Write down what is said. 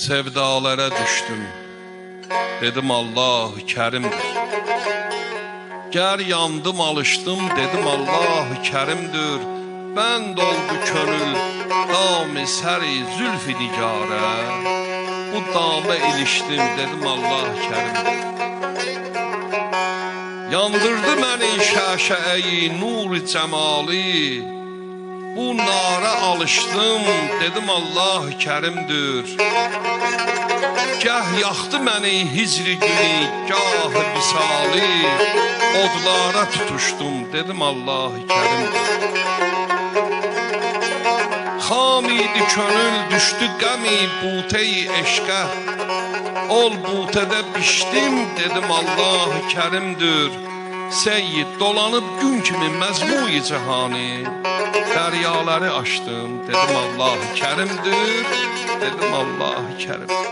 sevdalara düştüm. Dedim Allah Kerimdir. Gər yandım alışdım dedim Allah Kerimdir. Bənd oldu könül dam-ı səri zülfü nigarə. Bu dama ilişdim dedim Allah Kerimdir. Yandırdı məni şəşəyi nur cəmali. Bu nara alışdım dedim Allah Kerimdir. Gəh yaxdı məni hicri günü, gah visali. Odlara tutuşdum dedim Allah Kerimdir. Xam idi könül düşdü qəmi butey eşqə Ol butədə bişdim dedim Allah Kərimdir Seyyid dolanıb gün kimi məzmuy cəhani Dəryaları aşdım dedim Allah Kərimdir Dedim Allah Kərim